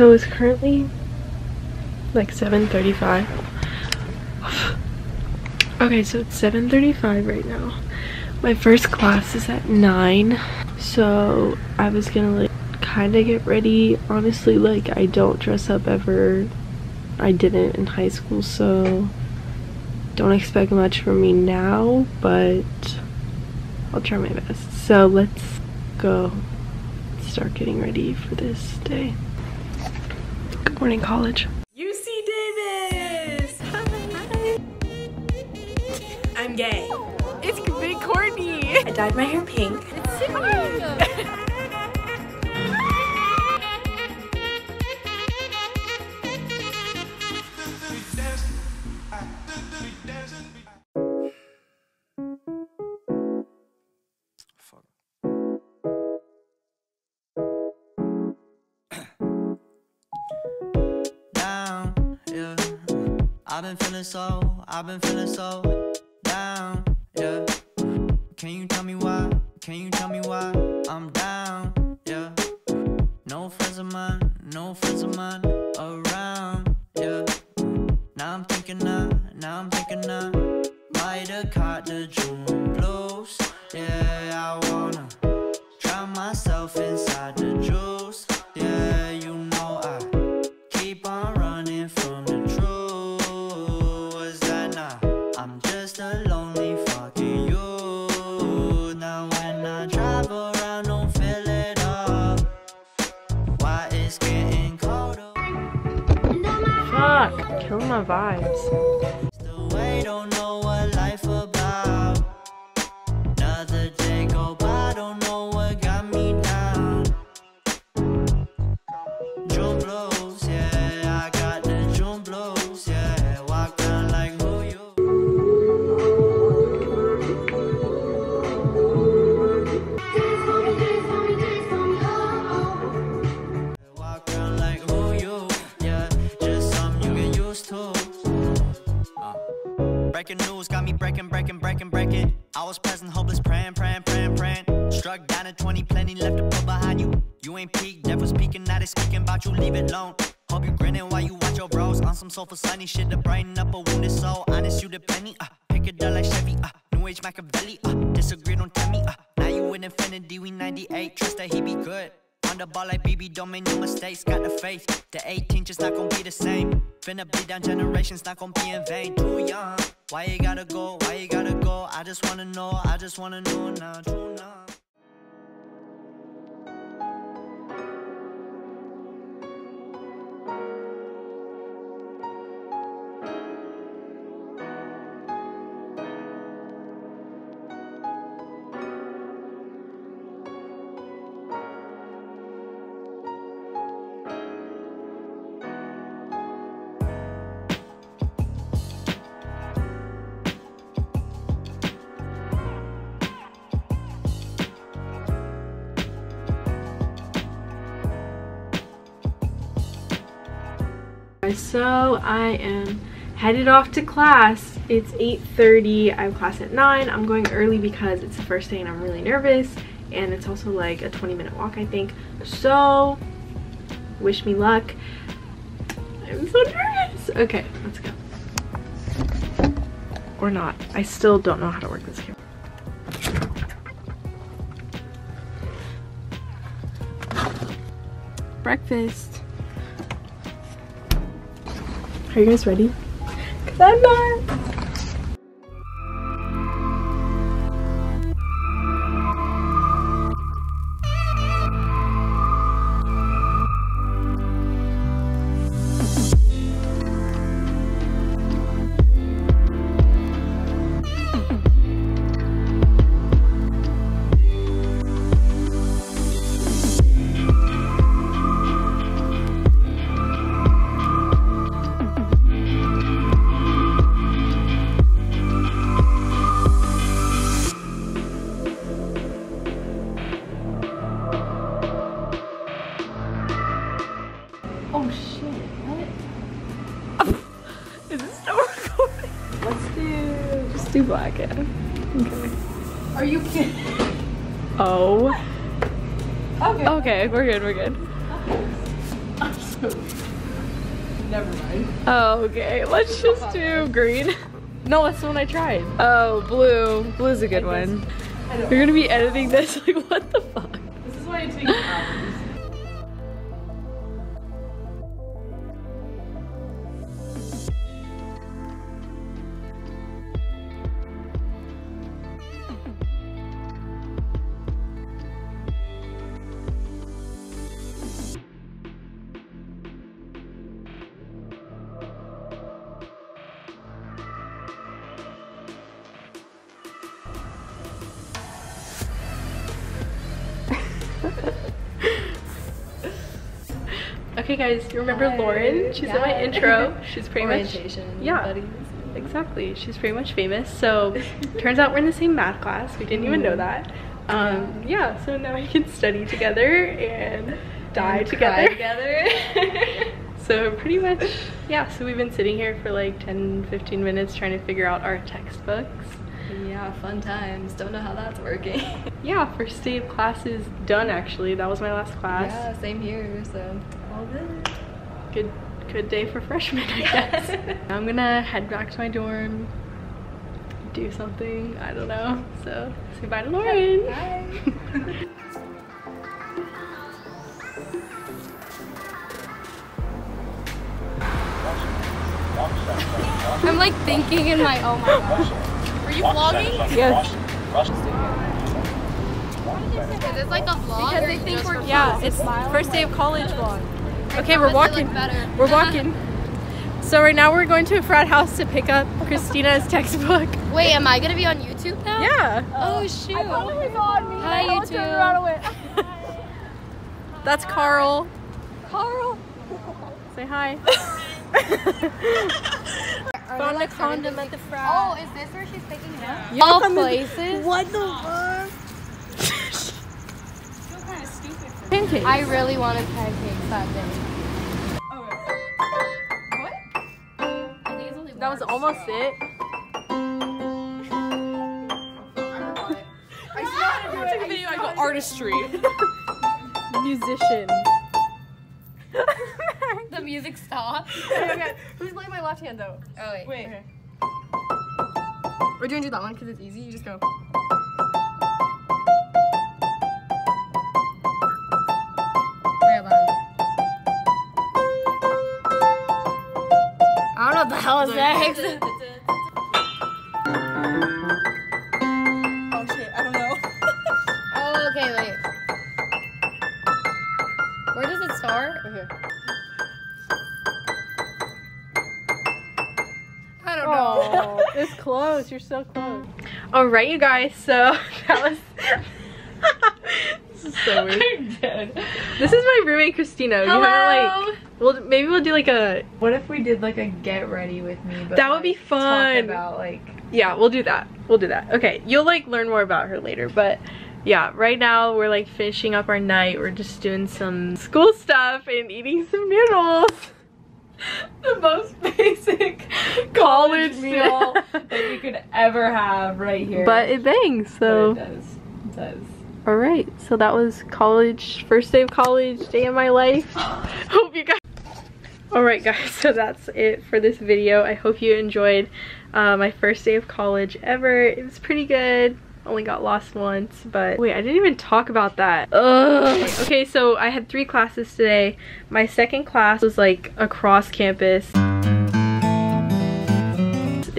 So it's currently like 7.35. okay, so it's 7.35 right now. My first class is at 9. So I was gonna like kind of get ready. Honestly, like I don't dress up ever. I didn't in high school, so don't expect much from me now, but I'll try my best. So let's go start getting ready for this day. Good morning, college. UC Davis! Hi! I'm gay. It's Big Courtney. I dyed my hair pink. It's Sydney. I've been feeling so, I've been feeling so down, yeah. Can you tell me why? Can you tell me why I'm down, yeah? No friends of mine, no friends of mine around, yeah. Now I'm thinking now, now I'm thinking now. Might have caught the June blues, yeah. I wanna drown myself inside the juice, killing my vibes. Breaking news got me breaking, breaking, breaking, breaking. I was present, hopeless, praying, praying, praying, praying. Struck down at 20, plenty left to put behind you. You ain't peaked, never speaking, now they speaking about you, leave it alone. Hope you grinning while you watch your bros on some soulful sunny shit to brighten up a wounded soul. Honest, you the penny, uh, pick it up like Chevy, uh, New Age Machiavelli, uh, disagree, don't tell me, uh, now you in infinity, we 98, trust that he be good. On the ball like BB, don't make no mistakes, got the faith. The 18 just not gonna be the same. Finna bleed down generations, not gonna be in vain. Too young, why you gotta go, why you gotta go? I just wanna know, I just wanna know now, true now. So I am headed off to class. It's 8.30. I have class at 9. I'm going early because it's the first day and I'm really nervous. And it's also like a 20 minute walk, I think. So, wish me luck. I'm so nervous. Okay, let's go. Or not. I still don't know how to work this camera. Breakfast. Are you guys ready? Cause I'm not. Black. Okay. Are you kidding? Oh. Okay. Okay, we're good, we're good. Never mind. Oh, okay. Let's just do green. No, that's the one I tried. Oh, blue. Blue's a good one. You're gonna be editing this, like, what the fuck? This is why it takes hours. Okay, guys, you remember Hi. Lauren? She's in my intro. She's pretty much yeah, buddies. exactly. She's pretty much famous. So turns out we're in the same math class. We didn't even know that. Um, yeah, so now we can study together and die And together. together. so pretty much, yeah. So we've been sitting here for like 10, 15 minutes trying to figure out our textbooks. yeah, fun times. Don't know how that's working. Yeah, first day of class is done. Actually, that was my last class. yeah, same here. So all good. good good day for freshmen i guess i'm gonna head back to my dorm do something i don't know so say bye to lauren Bye. I'm like thinking in my oh my gosh. Are you vlogging? yes Is this like a vlog? Because they think we're yeah it's first day of college vlog okay we're walking better. we're walking so right now we're going to a frat house to pick up christina's textbook Wait, am I gonna be on YouTube now? yeah Oh, oh shoot. Hi YouTube. that's carl Carl. say hi Found a condom at the frat. Oh, is this where she's picking it up? All places. what the fuck pancakes I really wanted pancakes that day. What? I think it's only that was almost it I still had to do it. video. I go artistry. musician The music stopped. okay, okay. Who's playing my left hand though? Oh wait. Wait. Okay. We're gonna do that one because it's easy. You just go. Hell is next. Oh shit, I don't know. oh, okay, wait. Where does it start? Okay. I don't know. Oh, it's close. You're so close. All right, you guys. So that was. This is so weird. I'm dead. This is my roommate Christina. You Hello. like, well, maybe we'll do like a. What if we did like a get ready with me? But That would be fun. Talk about like Yeah, we'll do that. We'll do that. Okay, you'll like learn more about her later, but. Yeah, right now we're like finishing up our night. We're just doing some school stuff and eating some noodles. the most basic college meal that you could ever have right here. But it bangs, But so. it does. It does. All right, so that was college, first day of college, day of my life. hope you guys. All right, guys, so that's it for this video. I hope you enjoyed uh, my first day of college ever. It was pretty good. Only got lost once, but wait, I didn't even talk about that. Ugh. Okay, so I had three classes today. My second class was like across campus.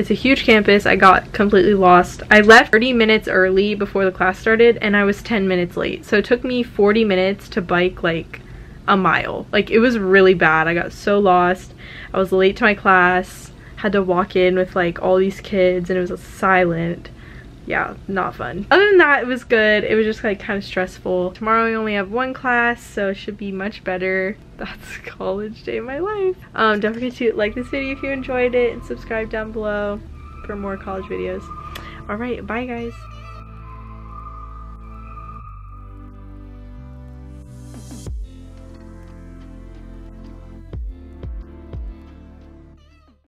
It's a huge campus. I got completely lost. I left 30 minutes early before the class started and I was 10 minutes late. So it took me 40 minutes to bike like a mile. Like it was really bad. I got so lost. I was late to my class. Had to walk in with like all these kids and it was silent. Yeah, not fun. Other than that, it was good. It was just like kind of stressful. Tomorrow we only have one class, so it should be much better. That's college day of my life. Um, don't forget to like this video if you enjoyed it and subscribe down below for more college videos. Alright, bye guys.